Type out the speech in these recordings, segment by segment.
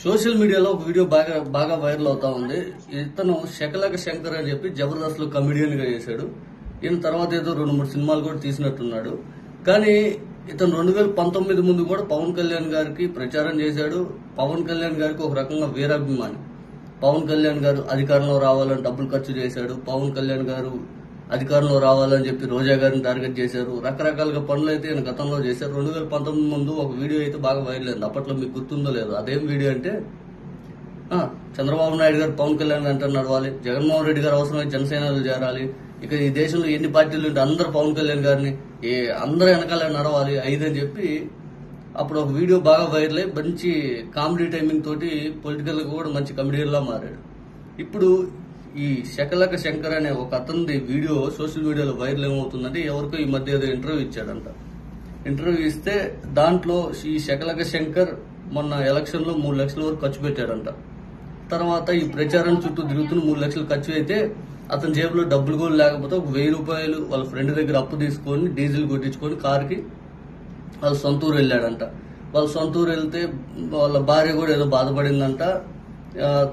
Social మీడియాలో ఒక video బాగా బాగా వైరల్ అవుతా ఉంది. ఇతను శకలక శంకర్ అని చెప్పి జబర్దస్త్లో కమెడియన్గా చేశాడు. ఈయన తర్వాత ఏదో రెండు మూడు సినిమాలు కూడా తీసినట్టున్నాడు. కానీ ఇతను రెండు వేల పంతొమ్మిది ముందు కూడా పవన్ కళ్యాణ్ గారికి ప్రచారం చేశాడు. పవన్ కళ్యాణ్ గారికి ఒక రకంగా వీరాభిమాని. పవన్ కళ్యాణ్ గారు అధికారంలో రావాలని డబ్బులు ఖర్చు చేశాడు. పవన్ కళ్యాణ్ గారు అధికారంలో రావాలని చెప్పి రోజా గారిని టార్గెట్ చేశారు. రకరకాలుగా పనులు అయితే ఆయన గతంలో చేశారు. రెండు వేల పంతొమ్మిది ముందు ఒక వీడియో అయితే బాగా వైరల్ అయింది. అప్పట్లో మీకు గుర్తుందో లేదు. అదేం వీడియో అంటే చంద్రబాబు నాయుడు గారు పవన్ కళ్యాణ్ అంటారు నడవాలి జగన్మోహన్ రెడ్డి గారు అవసరమై జనసేనలు చేరాలి. ఇక ఈ దేశంలో ఎన్ని పార్టీలు ఉంటే అందరూ పవన్ కళ్యాణ్ గారిని ఏ అందరూ వెనకాల నడవాలి ఐదు అని చెప్పి అప్పుడు ఒక వీడియో బాగా వైరల్ అయ్యి మంచి కామెడీ టైమింగ్ తోటి పొలిటికల్ కూడా మంచి కమెడియన్లా మారాడు. ఇప్పుడు ఈ శకలక శంకర్ అనే ఒక అతనిది వీడియో సోషల్ మీడియాలో వైరల్ ఏమవుతుందంటే ఎవరికో ఈ మధ్య ఏదో ఇంటర్వ్యూ ఇచ్చాడంట. ఇంటర్వ్యూ ఇస్తే దాంట్లో ఈ శకలక శంకర్ మొన్న ఎలక్షన్లో మూడు లక్షల వరకు ఖర్చు పెట్టాడంట. తర్వాత ఈ ప్రచారం చుట్టూ తిరుగుతున్న మూడు లక్షలు ఖర్చు అయితే అతని జేబులో డబ్బులు కూడా లేకపోతే ఒక వెయ్యి రూపాయలు వాళ్ళ ఫ్రెండ్ దగ్గర అప్పు తీసుకొని డీజిల్ కొట్టించుకొని కార్కి వాళ్ళ సొంత ఊరు వెళ్ళాడంట. వాళ్ళ సొంత ఊరు వెళ్తే వాళ్ళ భార్య కూడా ఏదో బాధపడిందంట.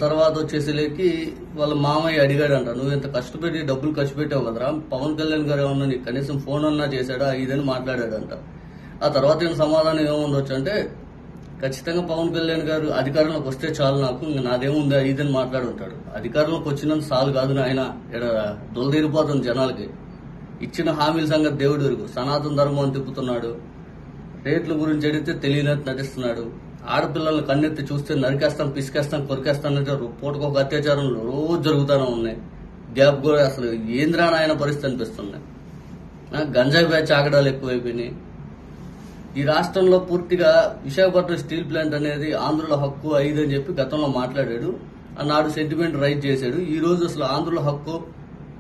తర్వాత వచ్చేసరికి వాళ్ళ మామయ్య అడిగాడంట నువ్వు ఇంత కష్టపెట్టి డబ్బులు ఖర్చు పెట్టావు కదరా? పవన్ కళ్యాణ్ గారు ఏమన్నా నీకు కనీసం ఫోన్ అన్నా చేశాడా? ఇదని మాట్లాడాడంట. ఆ తర్వాత ఏం సమాధానం ఏముండొచ్చు అంటే ఖచ్చితంగా పవన్ కళ్యాణ్ గారు అధికారంలోకి వస్తే చాలు నాకు ఇంకా నాదేముంది? ఇదని మాట్లాడుంటాడు. అధికారంలోకి వచ్చినంత చాలు కాదు ఆయన ఇక్కడ దొలదీరిపోతుంది జనాలకి. ఇచ్చిన హామీల సంగతి దేవుడు ఎరుగు సనాతన ధర్మం అని తిప్పుతున్నాడు. రేట్ల గురించి అడిగితే తెలియనట్టు నటిస్తున్నాడు. ఆడపిల్లల్ని కన్నెత్తి చూస్తే నరికేస్తాం పిసికేస్తాం కొరికేస్తానంటే పూటకు ఒక అత్యాచారం రోజు జరుగుతూనే ఉన్నాయి. గ్యాప్ కూడా అసలు ఏంద్రా నాయన పరిస్థితి అనిపిస్తుంది. గంజాయి బ్యాచ్ ఆగడాలు ఎక్కువైపోయినాయి. ఈ రాష్ట్రంలో పూర్తిగా విశాఖపట్నం స్టీల్ ప్లాంట్ అనేది ఆంధ్రుల హక్కు ఐదు అని చెప్పి గతంలో మాట్లాడాడు. ఆనాడు సెంటిమెంట్ రైజ్ చేశాడు. ఈ రోజు అసలు ఆంధ్రుల హక్కు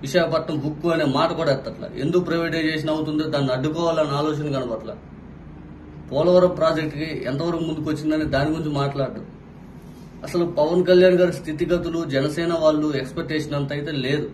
విశాఖపట్నం హక్కు అనే మాట కూడా ఎత్తట్ల. ఎందుకు ప్రైవేటైజేషన్ అవుతుందో దాన్ని అడ్డుకోవాలన్న ఆలోచన కనబట్ల పోలవరం ప్రాజెక్టుకి ఎంతవరకు ముందుకు వచ్చిందని దాని గురించి మాట్లాడు అసలు పవన్ కళ్యాణ్ గారి స్థితిగతులు జనసేన వాళ్ళు ఎక్స్పెక్టేషన్ అంత అయితే లేదు.